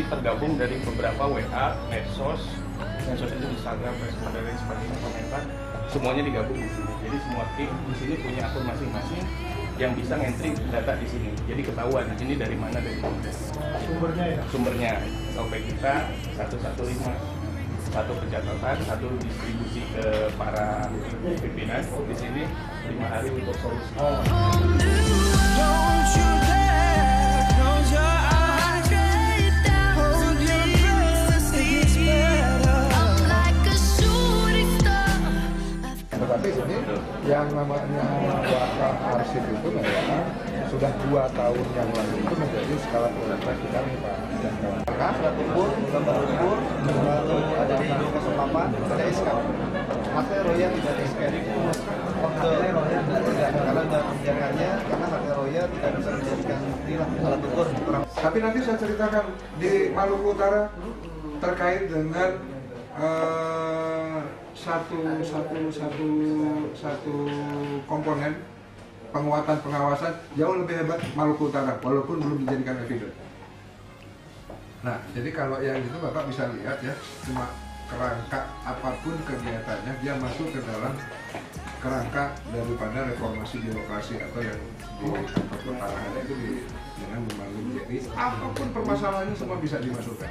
Ini tergabung dari beberapa WA, medsos, medsos itu Instagram, Facebook dan lain sebagainya, komentar, semuanya digabung di sini. Jadi semua tim di sini punya akun masing-masing yang bisa ngentri data di sini. Jadi ketahuan ini dari mana dari mana. Sumbernya ya? Sumbernya. SOP kita 115 satu pencatatan, satu distribusi ke para pimpinan di sini lima hari untuk solusi. Whole I've Tetapi ini yang namanya data arsip itu memang sudah dua tahun yang lalu itu menjadi skala prioritas kita nih Pak. Kan sudah kubur, gambar kubur, lalu ada di kesempapan, ada SK. Materi royal tidak ada SK. Materi royal tidak karena dalam kebijakannya, karena materi royal tidak bisa dijadikan bukti lah alat ukur Tapi nanti saya ceritakan di Maluku Utara terkait dengan eh, satu satu satu satu komponen penguatan pengawasan jauh lebih hebat Maluku Utara walaupun belum dijadikan evidence. Nah, jadi kalau yang itu Bapak bisa lihat ya, cuma kerangka apa pun kegiatannya dia masuk ke dalam kerangka daripada reformasi birokrasi atau yang di kantor itu di, dengan membangun jadi apa pun permasalahannya semua bisa dimasukkan.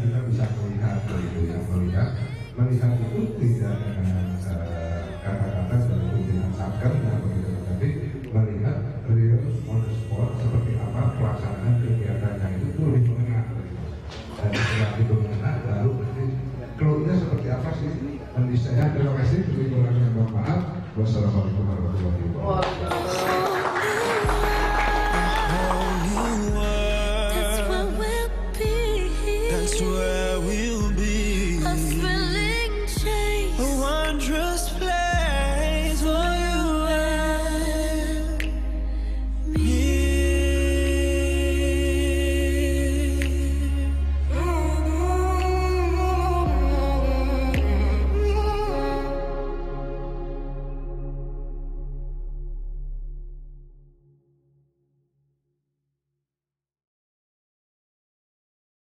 kita bisa melihat begitu ya melihat. Melihat itu tidak dengan eh, kata-kata dari pimpinan satker ya begitu tapi melihat real spot seperti apa pelaksanaan kegiatannya itu itu lebih begitu. dan setelah itu mengena baru nanti keluarnya seperti apa sih? Dan saya terima kasih lebih kurangnya mohon maaf. Wassalamualaikum